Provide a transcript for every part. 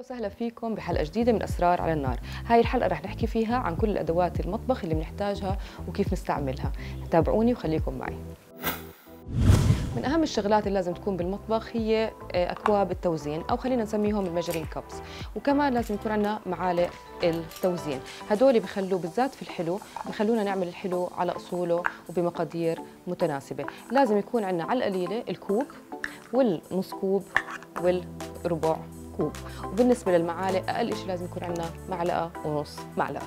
وسهلا فيكم بحلقة جديدة من أسرار على النار. هاي الحلقة رح نحكي فيها عن كل أدوات المطبخ اللي بنحتاجها وكيف نستعملها. تابعوني وخليكم معي. من أهم الشغلات اللي لازم تكون بالمطبخ هي آه، أكواب التوزين أو خلينا نسميهم ال measuring cups وكمان لازم يكون عندنا معالق التوزين. هدول بخلوه بالذات في الحلو بخلونا نعمل الحلو على أصوله وبمقادير متناسبة. لازم يكون عندنا على القليلة الكوب والنص كوب والربع. كوب وبالنسبة للمعالق أقل شيء لازم يكون عندنا معلقة ونص معلقة.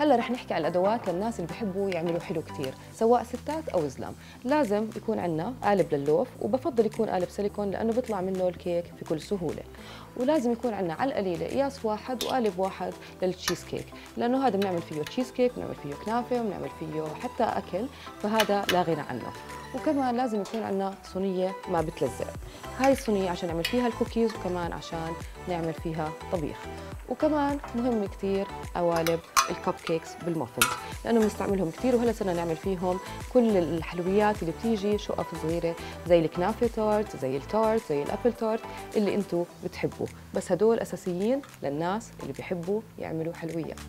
هلأ رح نحكي عن الأدوات للناس اللي بحبوا يعملوا حلو كثير سواء ستات أو زلام لازم يكون عندنا قالب لل loaf وبفضل يكون قالب سيليكون لأنه بيطلع منه الكيك بكل سهولة. ولازم يكون عندنا على القليلة قياس واحد وقالب واحد للتشيز كيك. لأنه هذا بنعمل فيه تشيز كيك بنعمل فيه كنافة وبنعمل فيه حتى أكل فهذا لا غنى عنه. وكمان لازم يكون عندنا صينية ما بتلزق. هاي الصينية عشان نعمل فيها الكوكيز وكمان عشان نعمل فيها طبيخ. وكمان مهم كثير قوالب ال cupcakes بال muffins لأنه بنستعملهم كثير وهلأ صرنا نعمل فيهم كل الحلويات اللي بتيجي شقف صغيرة زي الكنافة tart زي ال tart زي ال apple tart اللي أنتم بتحبوا بس هدول أساسيين للناس اللي بيحبوا يعملوا حلويات.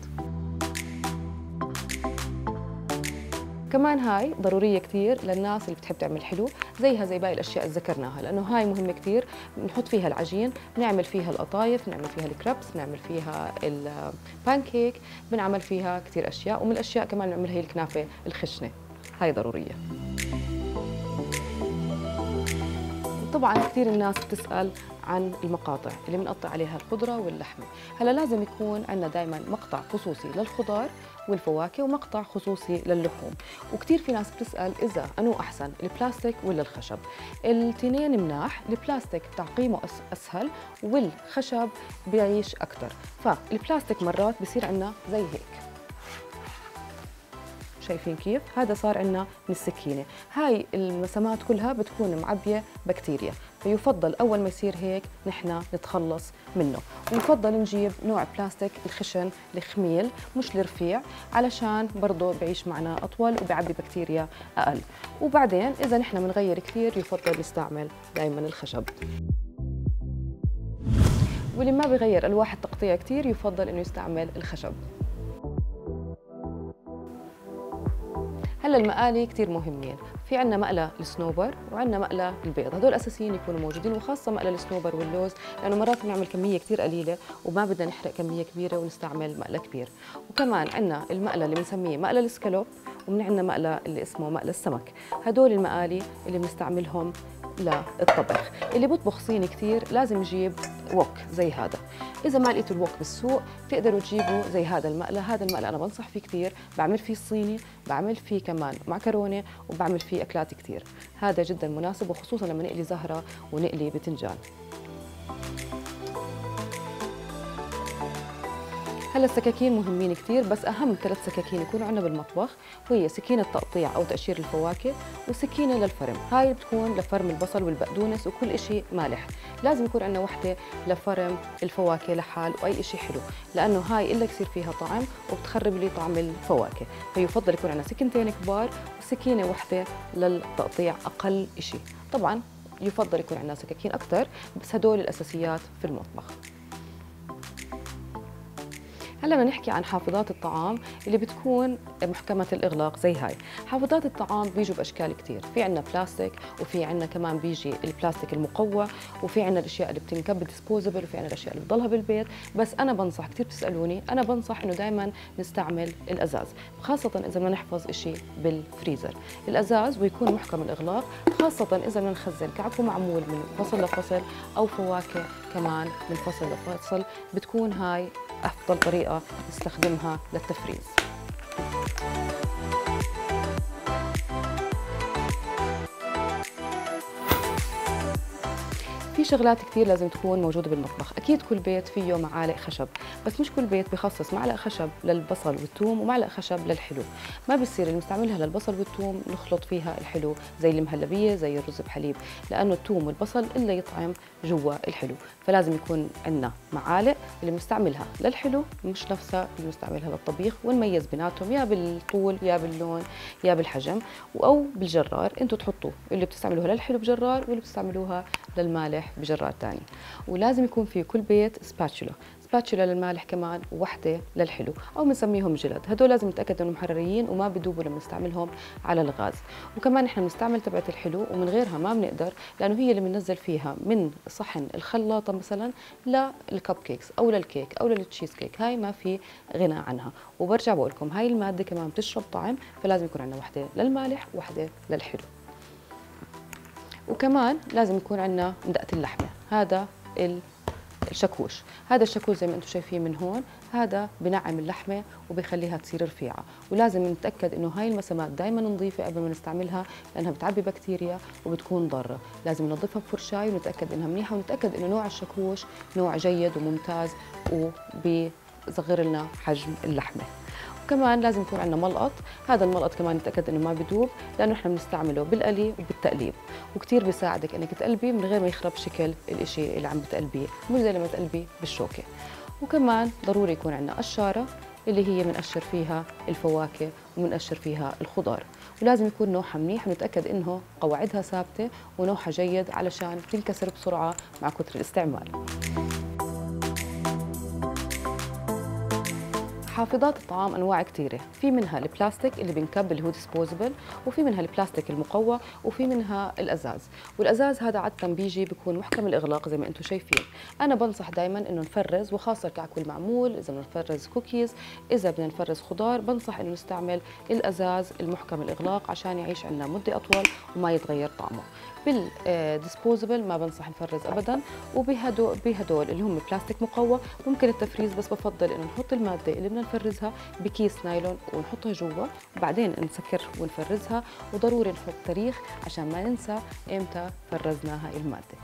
كمان هاي ضرورية كثير للناس اللي بتحب تعمل حلو زيها زي باقي الأشياء اللي ذكرناها لأنه هاي مهمة كثير بنحط فيها العجين بنعمل فيها القطايف بنعمل فيها ال crepes بنعمل فيها البانكيك بنعمل فيها كثير أشياء ومن الأشياء كمان بنعمل هي الكنافة الخشنة. هاي ضرورية. طبعا كثير الناس بتسأل عن المقاطع اللي بنقطع عليها الخضرة واللحمة. هلا لازم يكون عندنا دائما مقطع خصوصي للخضار والفواكه ومقطع خصوصي للحوم. وكثير في ناس بتسأل إذا أنو أحسن البلاستيك ولا الخشب؟ التنين مناح البلاستيك تعقيمه أسهل والخشب بيعيش أكثر فالبلاستيك مرات بصير عندنا زي هيك. شايفين كيف؟ هذا صار عندنا من السكينة. هاي المسامات كلها بتكون معبية بكتيريا فيفضل أول ما يصير هيك نحن نتخلص منه. ويفضل نجيب نوع بلاستيك الخشن الخميل مش الرفيع علشان برضه بعيش معنا أطول وبيعبي بكتيريا أقل. وبعدين إذا نحن بنغير كثير يفضل نستعمل دائما الخشب. واللي ما بغير ألواح التقطيع كثير يفضل إنه يستعمل الخشب. هلا المقالي كثير مهمين. في عندنا مقلى السنوبر وعندنا مقلى البيض. هدول أساسيين يكونوا موجودين وخاصة مقلى السنوبر واللوز لأنه مرات بنعمل كمية كثير قليلة وما بدنا نحرق كمية كبيرة ونستعمل مقلى كبير. وكمان عندنا المقلى اللي بنسميه مقلى السكالوب ومن عندنا مقلى اللي اسمه مقلى السمك. هدول المقالي اللي بنستعملهم للطبخ. اللي بيطبخ صيني كثير لازم يجيب وok زي هذا. إذا ما لقيتوا الوك بالسوق بتقدروا تجيبوا زي هذا المقلى. هذا المقلى أنا بنصح فيه كثير بعمل فيه الصيني بعمل فيه كمان معكرونة وبعمل فيه اكلات كثير هذا جدا مناسب وخصوصا لما نقلي زهرة ونقلي بتنجان. هلا السكاكين مهمين كثير بس أهم ثلاث سكاكين يكونوا عندنا بالمطبخ وهي سكينة تقطيع أو تقشير الفواكه وسكينة للفرم. هاي بتكون لفرم البصل والبقدونس وكل شيء مالح. لازم يكون عندنا وحدة لفرم الفواكه لحال وأي شيء حلو لأنه هاي إلا يصير فيها طعم وبتخرب لي طعم الفواكه. فيفضل يكون عندنا سكينتين كبار وسكينة وحدة للتقطيع أقل شيء طبعا يفضل يكون عندنا سكاكين أكثر بس هدول الأساسيات في المطبخ. هلا بدنا نحكي عن حافظات الطعام اللي بتكون محكمة الإغلاق زي هاي. حافظات الطعام بيجوا بأشكال كثير في عندنا بلاستيك وفي عندنا كمان بيجي البلاستيك المقوى وفي عندنا الأشياء اللي بتنكب disposable وفي عندنا الأشياء اللي بتضلها بالبيت. بس أنا بنصح كثير بتسألوني أنا بنصح إنه دائما نستعمل الأزاز خاصة إذا بدنا نحفظ شيء بالفريزر. الأزاز ويكون محكم الإغلاق خاصة إذا بدنا نخزن كعكو معمول من فصل لفصل أو فواكه كمان من فصل لفصل بتكون هاي أفضل طريقة نستخدمها للتفريز. في شغلات كثير لازم تكون موجودة بالمطبخ. أكيد كل بيت فيه معالق خشب بس مش كل بيت بخصص معلقه خشب للبصل والثوم ومعلقه خشب للحلو. ما بصير اللي بنستعملها للبصل والثوم نخلط فيها الحلو زي المهلبية زي الرز بحليب لأنه الثوم والبصل الا يطعم جوا الحلو. فلازم يكون عندنا معالق اللي بنستعملها للحلو مش نفسها اللي بنستعملها للطبيخ ونميز بيناتهم يا بالطول يا باللون يا بالحجم أو بالجرار. أنتم تحطوا اللي بتستعملوها للحلو بجرار واللي بتستعملوها للمالح. بجرار ثاني ولازم يكون في كل بيت سباتشولا سباتشولا للمالح كمان ووحده للحلو أو بنسميهم جلد هدول لازم نتأكد إنهم محررين وما بدوبوا لما نستعملهم على الغاز. وكمان إحنا بنستعمل تبعه الحلو ومن غيرها ما بنقدر لأنه هي اللي بننزل فيها من صحن الخلاطة مثلا لل cupcakes أو للكيك أو للتشيز كيك. هاي ما في غنى عنها. وبرجع بقول لكم هاي المادة كمان بتشرب طعم فلازم يكون عندنا وحدة للمالح وحدة للحلو. وكمان لازم يكون عندنا مدقة اللحمة. هذا الشاكوش. هذا الشاكوش زي ما أنتم شايفين من هون هذا بنعم اللحمة وبيخليها تصير رفيعة. ولازم نتأكد إنه هاي المسامات دائما نظيفه قبل ما نستعملها لأنها بتعبي بكتيريا وبتكون ضارة. لازم ننظفها بفرشاي ونتأكد إنها منيحة ونتأكد إنه نوع الشاكوش نوع جيد وممتاز وبيصغر لنا حجم اللحمة. وكمان لازم يكون عندنا ملقط. هذا الملقط كمان نتأكد إنه ما بدوب لأنه إحنا بنستعمله بالقلي وبالتقليب. وكثير بيساعدك إنك تقلبي من غير ما يخرب شكل الشيء اللي عم بتقلبيه. مش زي لما تقلبي بالشوكة. وكمان ضروري يكون عندنا قشارة اللي هي بنقشر فيها الفواكه وبنقشر فيها الخضار. ولازم يكون نوعها منيح ونتأكد إنه قواعدها ثابتة ونوعها جيد علشان تنكسر بسرعة مع كثر الاستعمال. حافظات الطعام أنواع كثيره في منها البلاستيك اللي بنكب اللي هو disposable وفي منها البلاستيك المقوى وفي منها الأزاز. والأزاز هذا عادة بيجي بيكون محكم الإغلاق زي ما أنتم شايفين. أنا بنصح دائما إنه نفرز وخاصة الكعك المعمول إذا بدنا نفرز كوكيز إذا بدنا نفرز خضار بنصح إنه نستعمل الأزاز المحكم الإغلاق عشان يعيش عندنا مدة أطول وما يتغير طعمه. بال disposable ما بنصح نفرز ابدا وبهدول بهدول اللي هم بلاستيك مقوى. ممكن التفريز بس بفضل إنه نحط المادة اللي بدنا نفرزها بكيس نايلون ونحطها جوا وبعدين نسكر ونفرزها. وضروري نحط تاريخ عشان ما ننسى إمتى فرزنا هاي المادة.